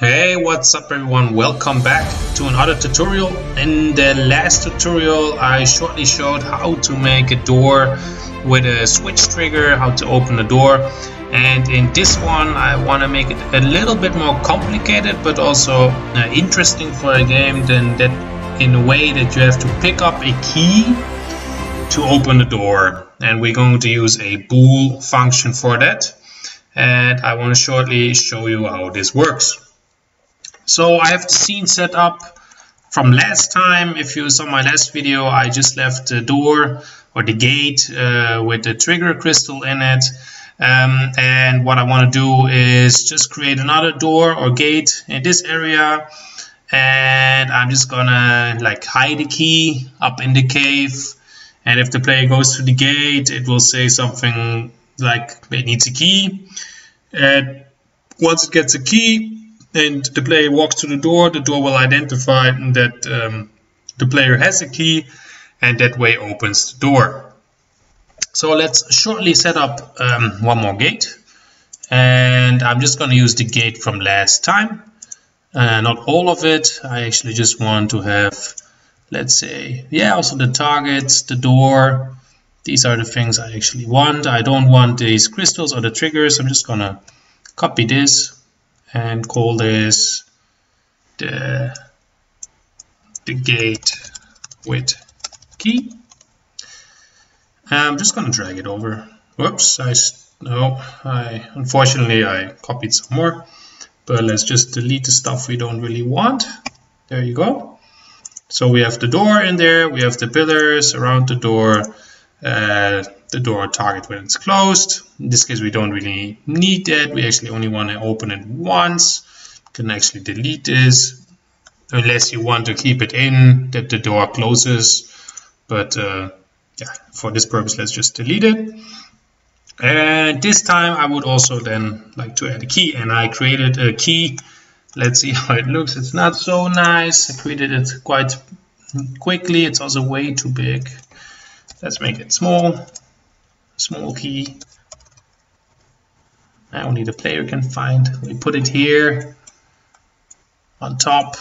Hey, what's up everyone? Welcome back to another tutorial. In the last tutorial I shortly showed how to make a door with a switch trigger, how to open the door. And in this one I want to make it a little bit more complicated but also uh, interesting for a game than that in a way that you have to pick up a key to open the door. And we're going to use a bool function for that. And I want to shortly show you how this works. So I have the scene set up from last time. If you saw my last video, I just left the door or the gate uh, with the trigger crystal in it. Um, and what I want to do is just create another door or gate in this area. And I'm just gonna like hide the key up in the cave. And if the player goes to the gate, it will say something like it needs a key. And once it gets a key, and the player walks to the door, the door will identify that um, the player has a key and that way opens the door. So let's shortly set up um, one more gate and I'm just going to use the gate from last time. Uh, not all of it, I actually just want to have, let's say, yeah, also the targets, the door, these are the things I actually want. I don't want these crystals or the triggers, I'm just going to copy this and call this the, the gate with key. I'm just going to drag it over. Whoops, I no, I unfortunately I copied some more, but let's just delete the stuff we don't really want. There you go. So we have the door in there, we have the pillars around the door, uh, the door target when it's closed. In this case, we don't really need that. We actually only want to open it once. You can actually delete this unless you want to keep it in that the door closes. But uh, yeah, for this purpose, let's just delete it. And this time I would also then like to add a key and I created a key. Let's see how it looks. It's not so nice. I created it quite quickly. It's also way too big. Let's make it small small key. Now Only the player can find. We put it here on top.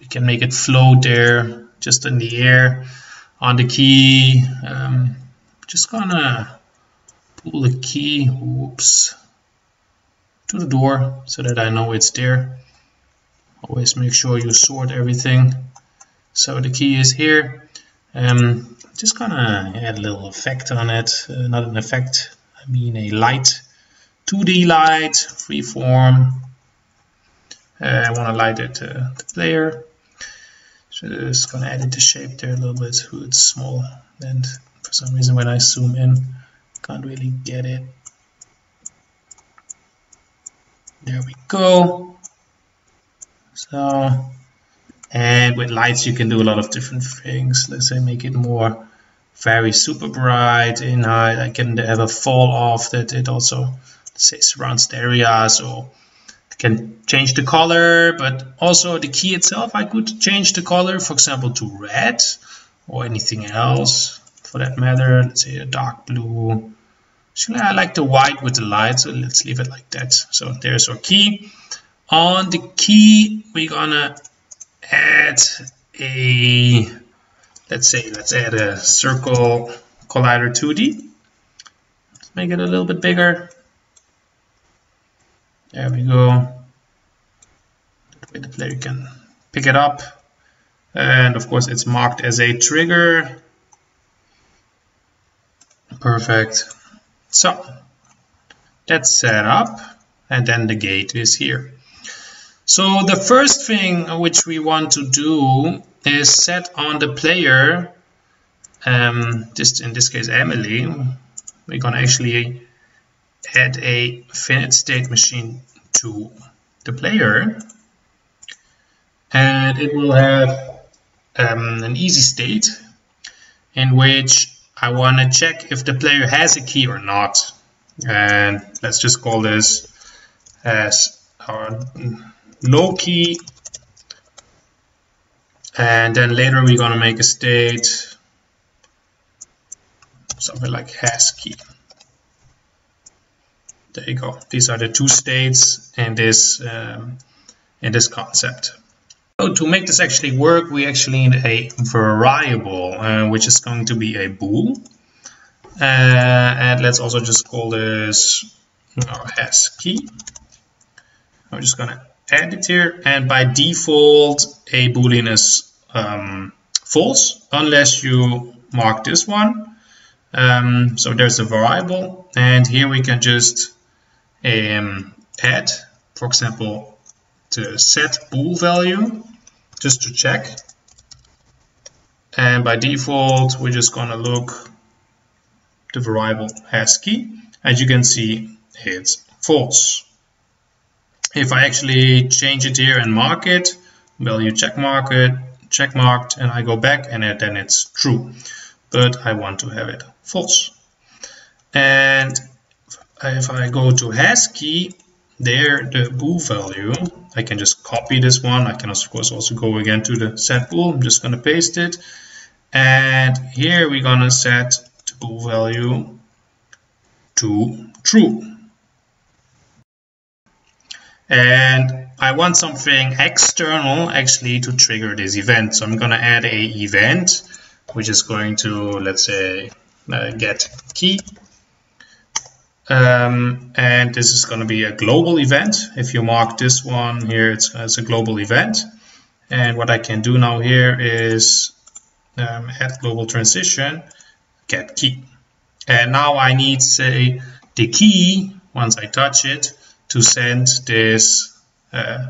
We can make it float there, just in the air on the key. Um, just gonna pull the key, whoops, to the door so that I know it's there. Always make sure you sort everything. So the key is here. Um, just gonna add a little effect on it. Uh, not an effect, I mean a light. 2D light, freeform. Uh, I want to light it uh, the player. So just gonna add edit the shape there a little bit it's small. And for some reason when I zoom in, can't really get it. There we go. So and with lights, you can do a lot of different things. Let's say make it more very super bright in height. I can have a fall off that it also say surrounds the area. So I can change the color, but also the key itself, I could change the color, for example, to red or anything else for that matter. Let's say a dark blue. Actually, I like the white with the light, so let's leave it like that. So there's our key. On the key, we're gonna add a, let's say, let's add a circle collider 2D. Let's make it a little bit bigger. There we go. That way the player can pick it up. And of course it's marked as a trigger. Perfect. So that's set up and then the gate is here. So the first thing which we want to do is set on the player, um, just in this case Emily, we're going to actually add a finite state machine to the player. And it will have um, an easy state in which I want to check if the player has a key or not. And let's just call this as our no key and then later we're going to make a state something like has key there you go these are the two states in this um, in this concept. So to make this actually work, we actually need a variable, uh, which is going to be a bool. Uh, and let's also just call this has key. I'm just gonna add it here, and by default, a boolean is um, false unless you mark this one. Um, so there's a variable, and here we can just um, add, for example, the set bool value just to check. And by default, we're just gonna look the variable has key. As you can see, it's false. If I actually change it here and mark it, value check mark it, check marked, and I go back and then it's true. But I want to have it false. And if I go to has key, there the bool value, I can just copy this one. I can of course also go again to the set bool. I'm just going to paste it. And here we're going to set the bool value to true. And I want something external actually to trigger this event. So I'm going to add a event, which is going to, let's say, uh, get key. Um, and this is going to be a global event. If you mark this one here, it's, it's a global event. And what I can do now here is um, add global transition, get key. And now I need, say, the key, once I touch it, to send this uh,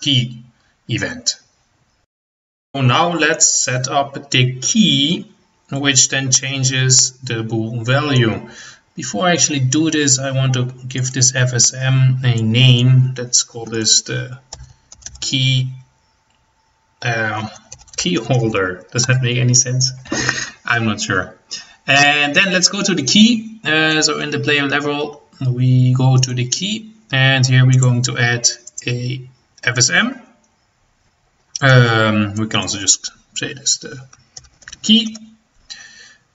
key event. So now let's set up the key, which then changes the bool value. Before I actually do this, I want to give this FSM a name. Let's call this the key uh, key holder. Does that make any sense? I'm not sure. And then let's go to the key. Uh, so in the player level, we go to the key and here we're going to add a FSM. Um, we can also just say this the, key.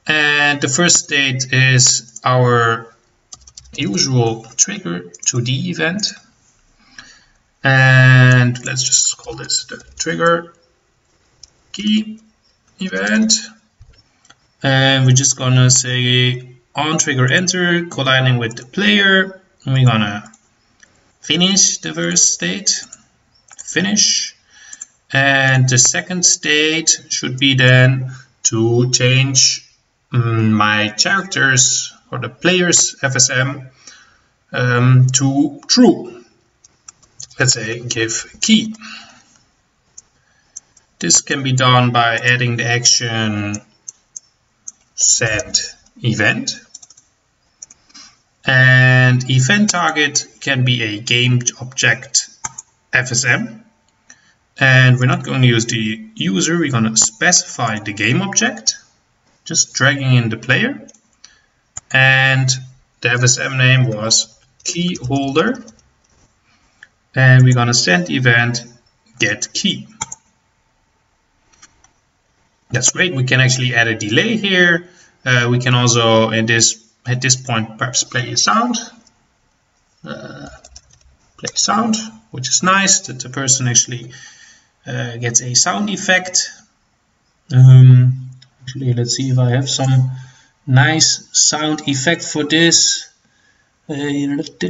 And the first state is our usual trigger to the event. And let's just call this the trigger key event. And we're just gonna say on trigger enter colliding with the player. And we're gonna finish the first state, finish. And the second state should be then to change um, my characters or the player's FSM um, to true. Let's say give key. This can be done by adding the action send event and event target can be a game object FSM. And we're not going to use the user, we're going to specify the game object, just dragging in the player. And the FSM name was key holder. And we're going to send event get key. That's great. We can actually add a delay here. Uh, we can also, in this at this point perhaps play a sound. Uh, play sound which is nice that the person actually uh, gets a sound effect. Um, actually let's see if I have some nice sound effect for this. Maybe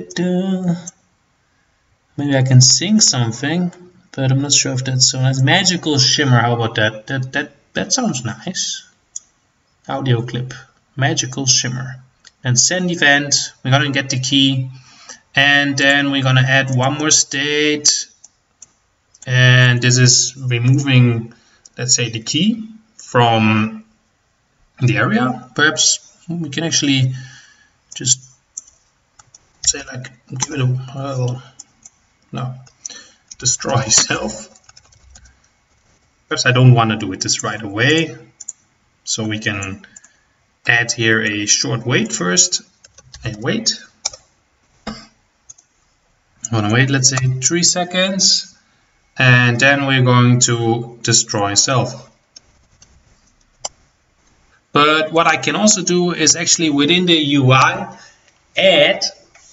I can sing something but I'm not sure if that's so nice. Magical shimmer how about that? That that that sounds nice. Audio clip. Magical shimmer and send event. We're gonna get the key. And then we're gonna add one more state. And this is removing let's say the key from the area. Perhaps we can actually just say like give it a well no. Destroy self perhaps I don't want to do it this right away so we can add here a short wait first, a wait. I'm gonna wait, let's say three seconds, and then we're going to destroy self. But what I can also do is actually within the UI add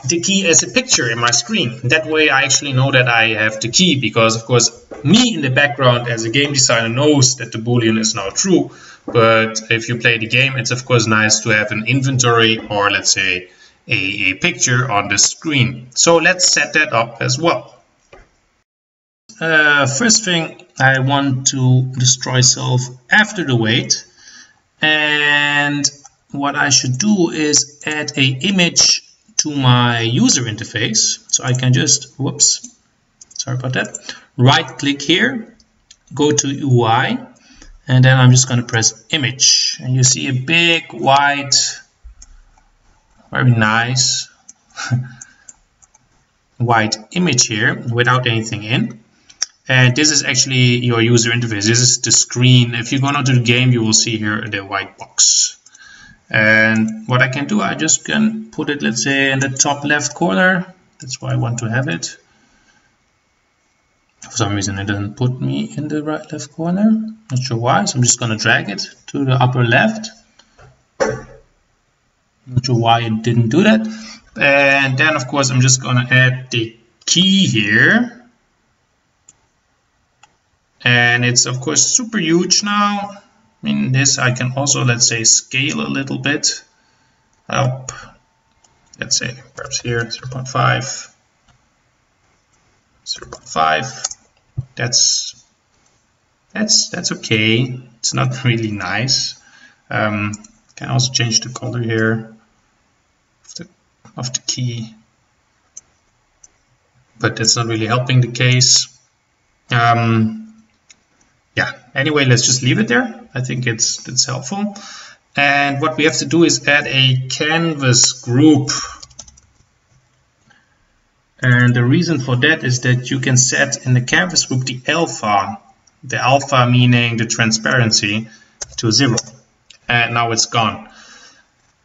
the key as a picture in my screen. That way I actually know that I have the key because of course me in the background as a game designer knows that the boolean is now true but if you play the game it's of course nice to have an inventory or let's say a, a picture on the screen. So let's set that up as well. Uh, first thing I want to destroy self after the wait and what I should do is add a image to my user interface so I can just whoops sorry about that right click here go to UI and then I'm just going to press image. And you see a big white very nice white image here without anything in. And this is actually your user interface. This is the screen. If you go into the game you will see here the white box. And what I can do I just can put it let's say in the top left corner. That's why I want to have it for some reason it doesn't put me in the right left corner. Not sure why so I'm just gonna drag it to the upper left. Not sure why it didn't do that. And then of course I'm just gonna add the key here. And it's of course super huge now. I mean this I can also let's say scale a little bit. Up let's say perhaps here 0 0.5 0 0.5 that's that's that's okay. It's not really nice. Um, can also change the color here of the, of the key? But that's not really helping the case. Um, yeah. Anyway let's just leave it there. I think it's it's helpful. And what we have to do is add a canvas group and the reason for that is that you can set in the canvas group the alpha the alpha meaning the transparency to zero. And now it's gone.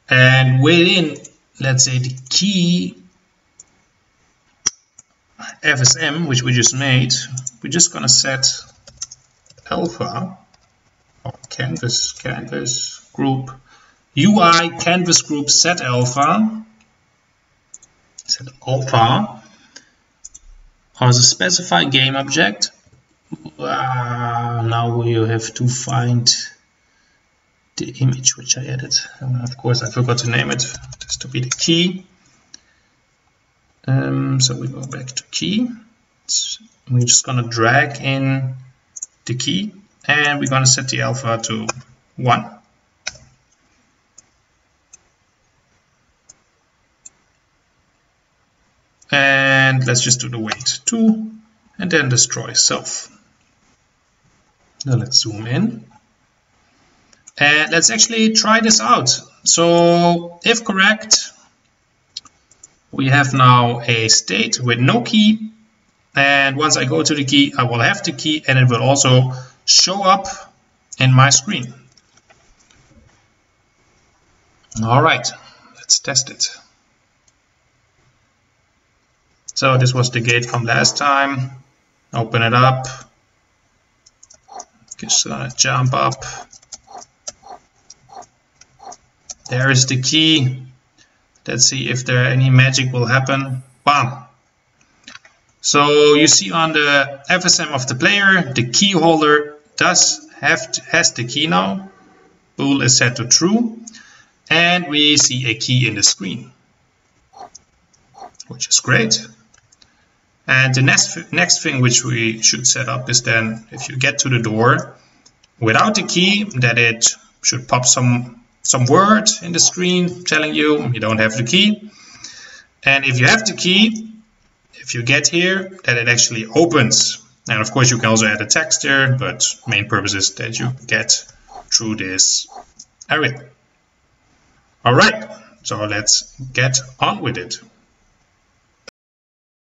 And within let's say the key FSM which we just made we're just gonna set alpha or canvas canvas group UI canvas group set alpha set alpha as a specified game object uh, now you have to find the image which I added. And of course I forgot to name it. Just to be the key. Um, so we go back to key. We're just gonna drag in the key and we're going to set the alpha to 1 and let's just do the wait 2 and then destroy self. Now let's zoom in. And let's actually try this out. So if correct we have now a state with no key. And once I go to the key I will have the key and it will also show up in my screen. All right let's test it so this was the gate from last time open it up just gonna jump up there is the key let's see if there any magic will happen bam so you see on the FSM of the player, the key holder does have to, has the key now. Bool is set to true. And we see a key in the screen, which is great. And the next, next thing which we should set up is then if you get to the door without the key, that it should pop some, some word in the screen telling you you don't have the key. And if you have the key, if you get here, that it actually opens. And of course, you can also add a text here, but main purpose is that you get through this area. All right, so let's get on with it.